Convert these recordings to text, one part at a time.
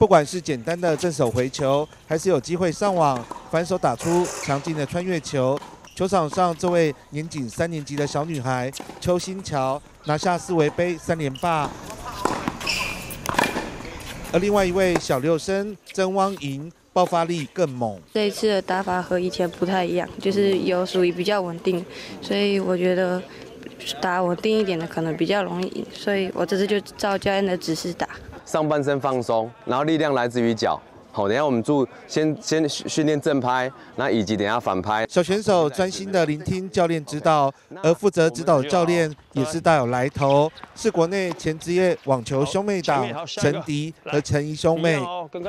不管是简单的正手回球，还是有机会上网反手打出强劲的穿越球，球场上这位年仅三年级的小女孩邱新桥拿下四维杯三连霸，而另外一位小六生曾汪莹爆发力更猛。这一次的打法和以前不太一样，就是有属于比较稳定，所以我觉得打稳定一点的可能比较容易赢，所以我这次就照教练的指示打。上半身放松，然后力量来自于脚。好，等下我们注先先训练正拍，那以及等下反拍。小选手专心的聆听教练指导，而负责指导的教练也是大有来头，是国内前职业网球兄妹档陈迪和陈怡兄妹。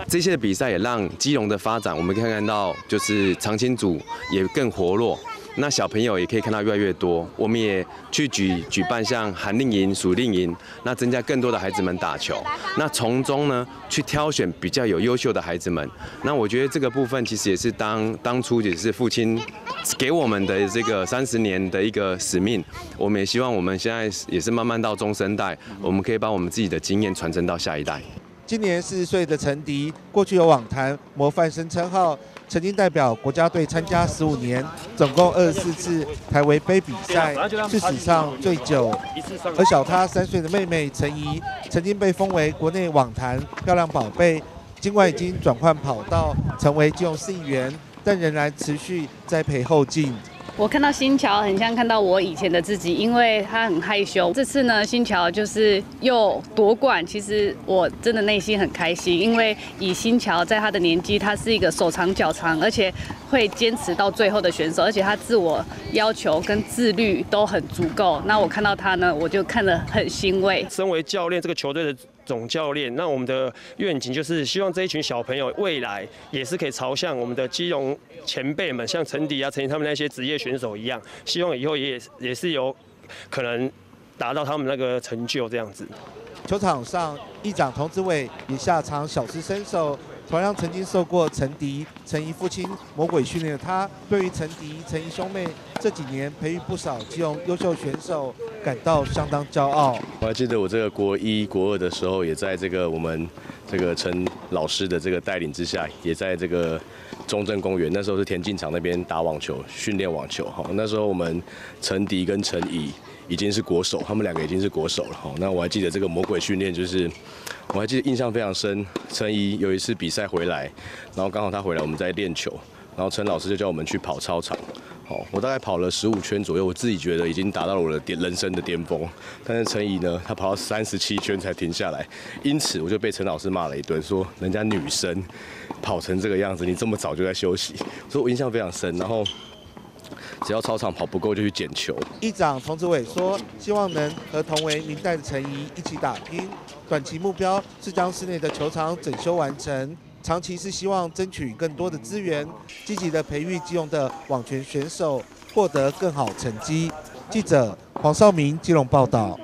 这些比赛也让基隆的发展，我们可以看到就是长青组也更活络。那小朋友也可以看到越来越多，我们也去举举办像寒令营、暑令营，那增加更多的孩子们打球，那从中呢去挑选比较有优秀的孩子们。那我觉得这个部分其实也是当当初也是父亲给我们的这个三十年的一个使命。我们也希望我们现在也是慢慢到中生代，我们可以把我们自己的经验传承到下一代。今年四十岁的陈迪，过去有网坛模范生称号。曾经代表国家队参加十五年，总共二十四次台围杯比赛，是史上最久。而小他三岁的妹妹陈怡，曾经被封为国内网坛漂亮宝贝，尽管已经转换跑道，成为金融市议员，但仍然持续栽培后进。我看到新桥很像看到我以前的自己，因为他很害羞。这次呢，新桥就是又夺冠，其实我真的内心很开心，因为以新桥在他的年纪，他是一个手长脚长，而且会坚持到最后的选手，而且他自我要求跟自律都很足够。那我看到他呢，我就看得很欣慰。身为教练，这个球队的。总教练，那我们的愿景就是希望这一群小朋友未来也是可以朝向我们的基隆前辈们，像陈迪啊、陈怡他们那些职业选手一样，希望以后也也是有可能达到他们那个成就这样子。球场上，议长童志伟也下场小试身手。同样曾经受过陈迪、陈怡父亲魔鬼训练的他，对于陈迪、陈怡兄妹这几年培育不少基隆优秀选手，感到相当骄傲。我还记得我这个国一、国二的时候，也在这个我们这个陈老师的这个带领之下，也在这个中正公园，那时候是田径场那边打网球、训练网球。哈，那时候我们陈迪跟陈怡已经是国手，他们两个已经是国手了。哈，那我还记得这个魔鬼训练就是。我还记得印象非常深，陈怡有一次比赛回来，然后刚好他回来，我们在练球，然后陈老师就叫我们去跑操场。我大概跑了十五圈左右，我自己觉得已经达到了我的巅人生的巅峰。但是陈怡呢，他跑到三十七圈才停下来，因此我就被陈老师骂了一顿，说人家女生跑成这个样子，你这么早就在休息。所以我印象非常深。然后。只要操场跑不够就去捡球。议长童子伟说，希望能和同为明代的陈怡一起打拼。短期目标是将室内的球场整修完成，长期是希望争取更多的资源，积极的培育基隆的网权选手，获得更好成绩。记者黄少明基隆报道。